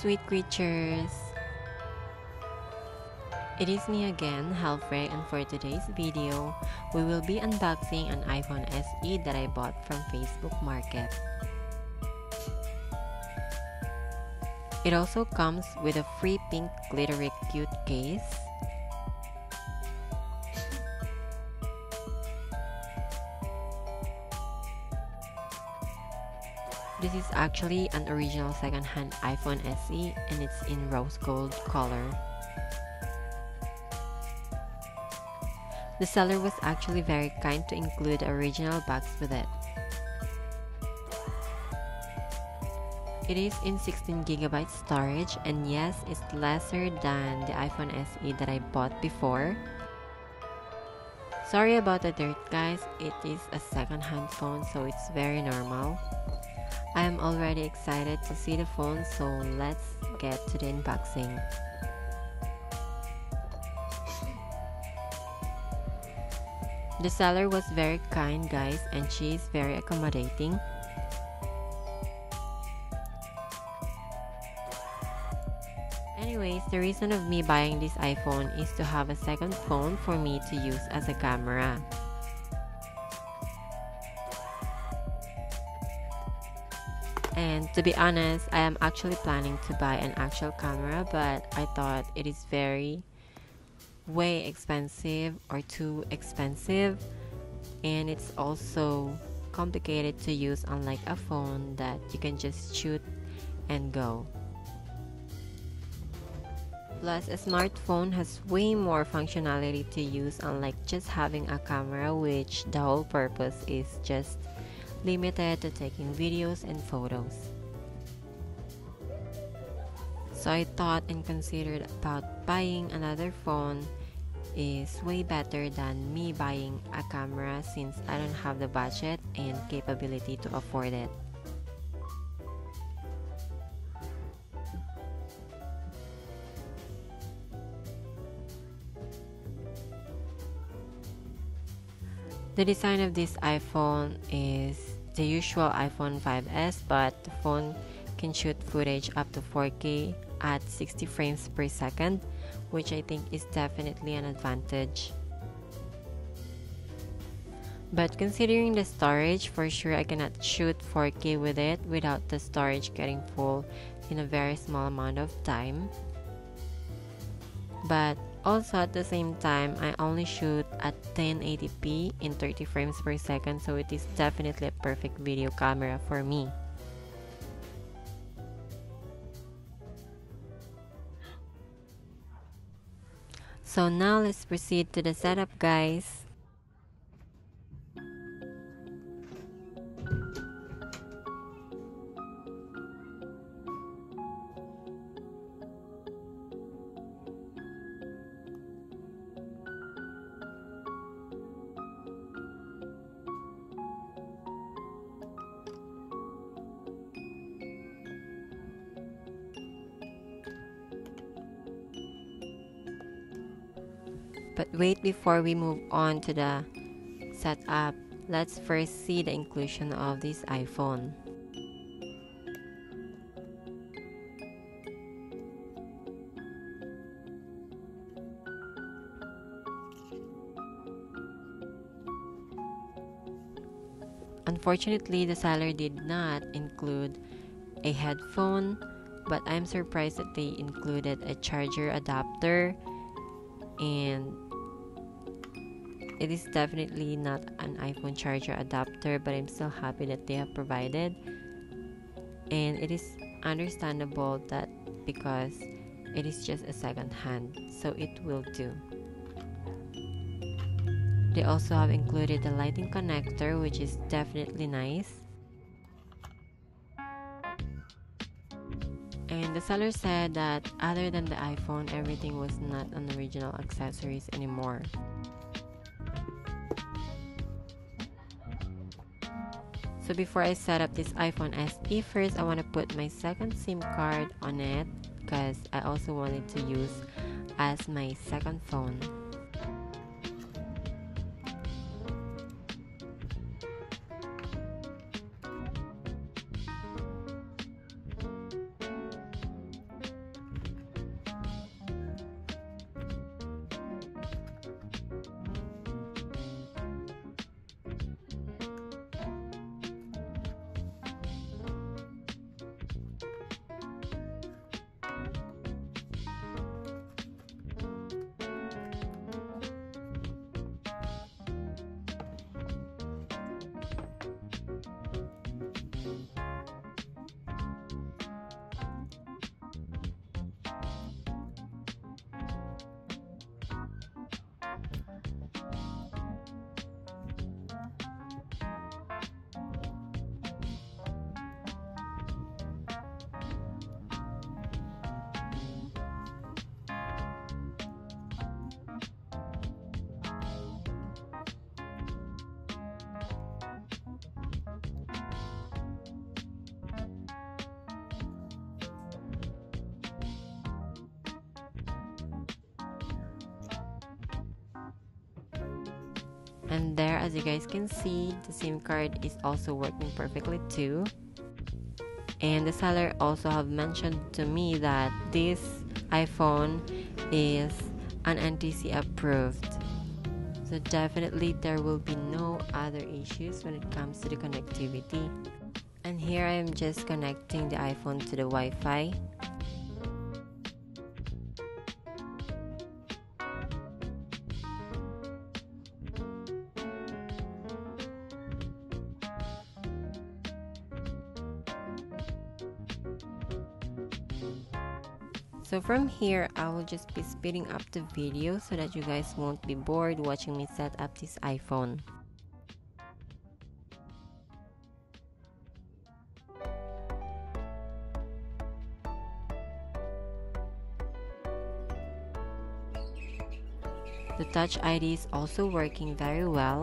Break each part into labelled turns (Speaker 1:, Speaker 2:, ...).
Speaker 1: Sweet creatures! It is me again, Helfrae, and for today's video, we will be unboxing an iPhone SE that I bought from Facebook Market. It also comes with a free pink glittery cute case This is actually an original second-hand iPhone SE and it's in rose gold color. The seller was actually very kind to include original box with it. It is in 16GB storage and yes, it's lesser than the iPhone SE that I bought before. Sorry about the dirt guys, it is a second-hand phone so it's very normal. I am already excited to see the phone so let's get to the unboxing. The seller was very kind guys and she is very accommodating. Anyways, the reason of me buying this iPhone is to have a second phone for me to use as a camera. And to be honest, I am actually planning to buy an actual camera, but I thought it is very way expensive or too expensive and it's also complicated to use unlike a phone that you can just shoot and go. Plus, a smartphone has way more functionality to use unlike just having a camera which the whole purpose is just limited to taking videos and photos. So I thought and considered about buying another phone is way better than me buying a camera since I don't have the budget and capability to afford it. The design of this iPhone is the usual iPhone 5s but the phone can shoot footage up to 4K at 60 frames per second which I think is definitely an advantage. But considering the storage, for sure I cannot shoot 4K with it without the storage getting full in a very small amount of time. But also at the same time, I only shoot at 1080p in 30 frames per second so it is definitely a perfect video camera for me. So now let's proceed to the setup guys. But wait before we move on to the setup, let's first see the inclusion of this iPhone. Unfortunately, the seller did not include a headphone, but I'm surprised that they included a charger adapter and it is definitely not an iPhone charger adapter but I'm still happy that they have provided. And it is understandable that because it is just a second hand so it will do. They also have included the Lightning connector which is definitely nice. And the seller said that other than the iPhone, everything was not on original accessories anymore. So before I set up this iPhone SE, first I want to put my second SIM card on it because I also wanted to use as my second phone. And there as you guys can see the SIM card is also working perfectly too. And the seller also have mentioned to me that this iPhone is an NTC approved. So definitely there will be no other issues when it comes to the connectivity. And here I am just connecting the iPhone to the Wi-Fi So from here, I will just be speeding up the video so that you guys won't be bored watching me set up this iPhone. The Touch ID is also working very well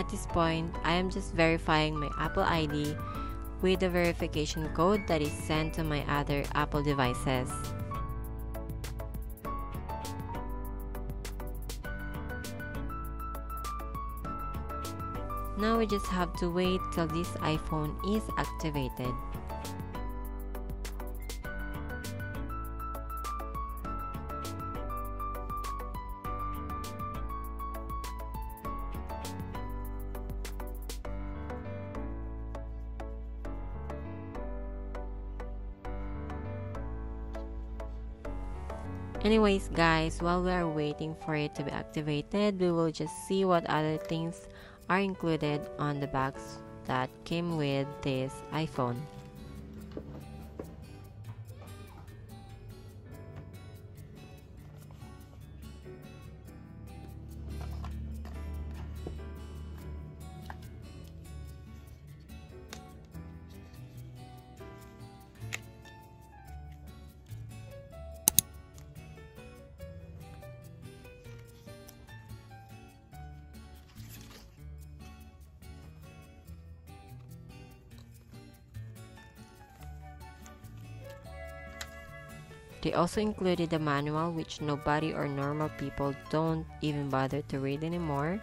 Speaker 1: At this point, I am just verifying my Apple ID with the verification code that is sent to my other Apple devices. Now we just have to wait till this iPhone is activated. Anyways guys, while we are waiting for it to be activated, we will just see what other things are included on the box that came with this iPhone. They also included a manual which nobody or normal people don't even bother to read anymore.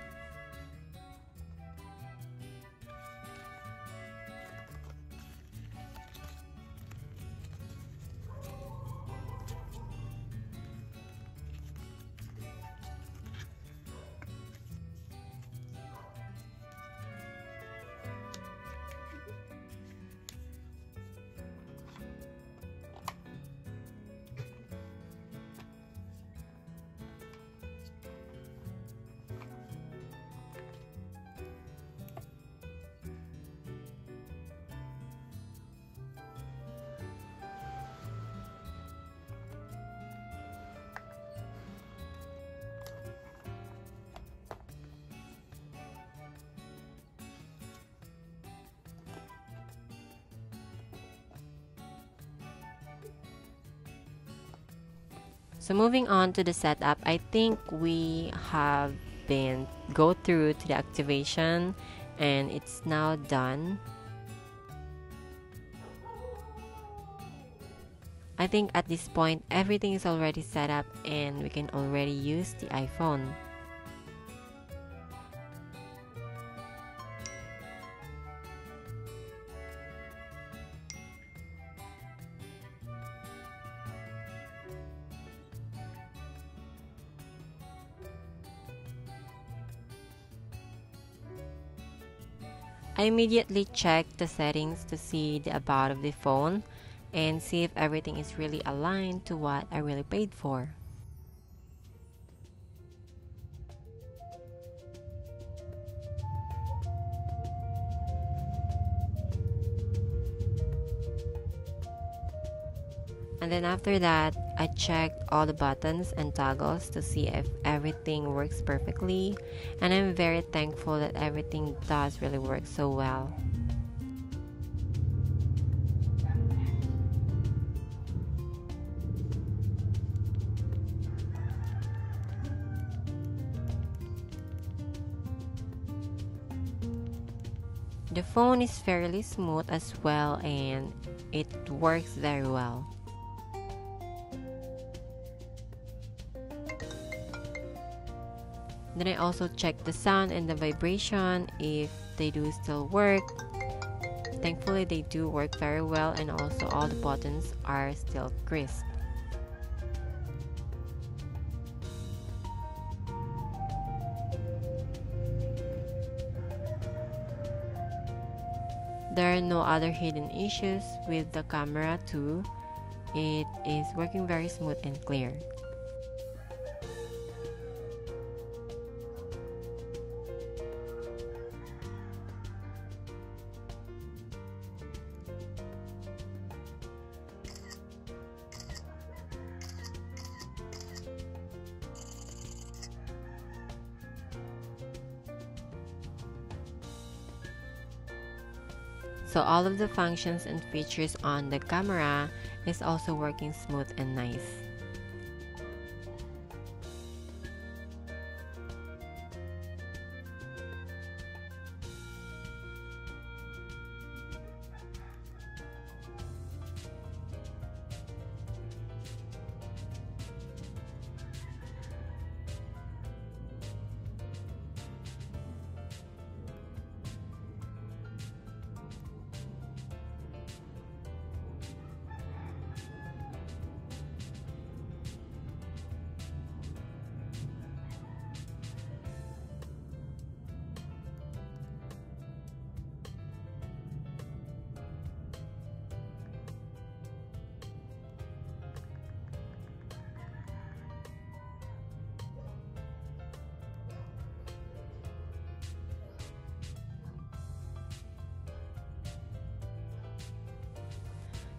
Speaker 1: So moving on to the setup, I think we have been go through to the activation and it's now done. I think at this point everything is already set up and we can already use the iPhone. I immediately check the settings to see the about of the phone and see if everything is really aligned to what I really paid for. And then after that, I checked all the buttons and toggles to see if everything works perfectly, and I'm very thankful that everything does really work so well. The phone is fairly smooth as well and it works very well. Then I also check the sound and the vibration if they do still work. Thankfully they do work very well and also all the buttons are still crisp. There are no other hidden issues with the camera too. It is working very smooth and clear. So all of the functions and features on the camera is also working smooth and nice.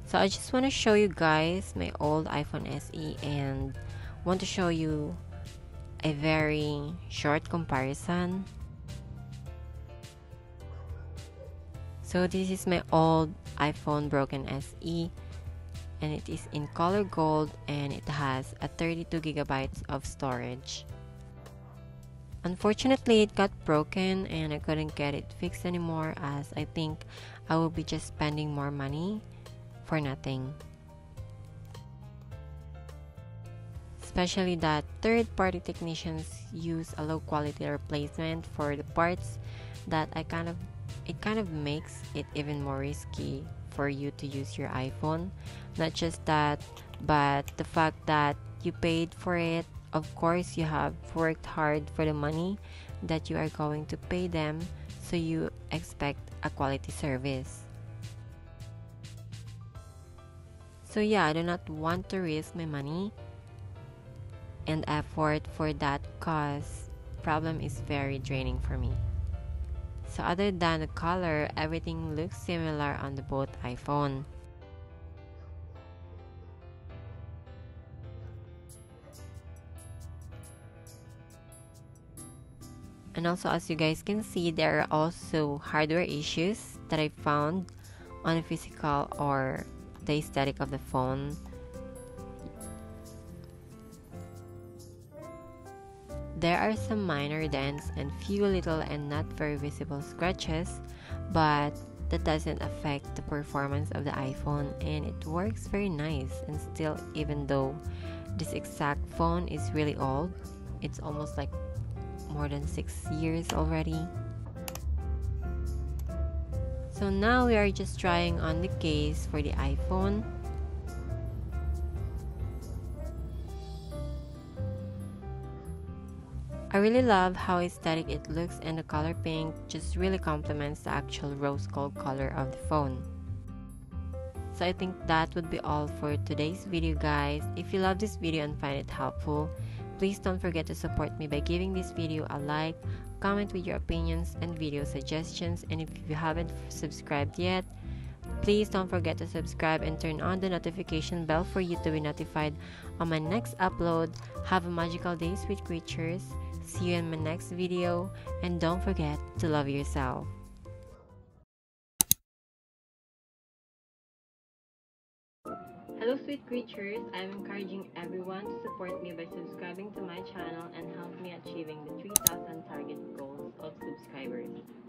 Speaker 1: So I just want to show you guys my old iPhone SE and want to show you a very short comparison. So this is my old iPhone Broken SE and it is in color gold and it has a 32 gigabytes of storage. Unfortunately, it got broken and I couldn't get it fixed anymore as I think I will be just spending more money for nothing. Especially that third-party technicians use a low quality replacement for the parts that I kind of it kind of makes it even more risky for you to use your iPhone. Not just that, but the fact that you paid for it, of course you have worked hard for the money that you are going to pay them, so you expect a quality service. So yeah, I do not want to risk my money and effort for that cause problem is very draining for me. So other than the color, everything looks similar on the both iPhone. And also as you guys can see, there are also hardware issues that I found on physical or the aesthetic of the phone. There are some minor dents and few little and not very visible scratches, but that doesn't affect the performance of the iPhone and it works very nice and still even though this exact phone is really old, it's almost like more than 6 years already. So now we are just trying on the case for the iPhone. I really love how aesthetic it looks and the color pink just really complements the actual rose gold color of the phone. So I think that would be all for today's video guys. If you love this video and find it helpful, please don't forget to support me by giving this video a like, comment with your opinions and video suggestions and if you haven't subscribed yet Please don't forget to subscribe and turn on the notification bell for you to be notified on my next upload. Have a magical day, sweet creatures. See you in my next video, and don't forget to love yourself. Hello, sweet creatures. I'm encouraging everyone to support me by subscribing to my channel and help me achieving the 3000 target goals of subscribers.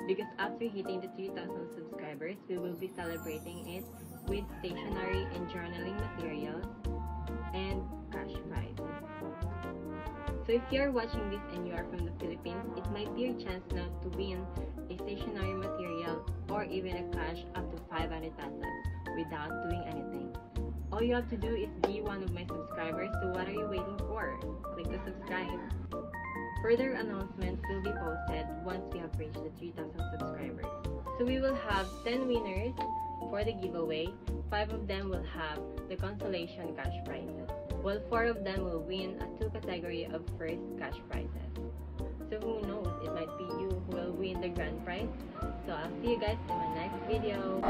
Speaker 1: Because after hitting the 3000 subscribers, we will be celebrating it with stationery and journaling materials and cash prizes. So if you're watching this and you are from the Philippines, it might be your chance now to win a stationery material or even a cash up to 500 pesos without doing anything. All you have to do is be one of my subscribers, so what are you waiting for? Click the subscribe. Further announcements will be posted once we have reached the 3000 subscribers. So we will have 10 winners for the giveaway. 5 of them will have the consolation cash prizes, while 4 of them will win a 2 category of first cash prizes. So who knows, it might be you who will win the grand prize. So I'll see you guys in my next video.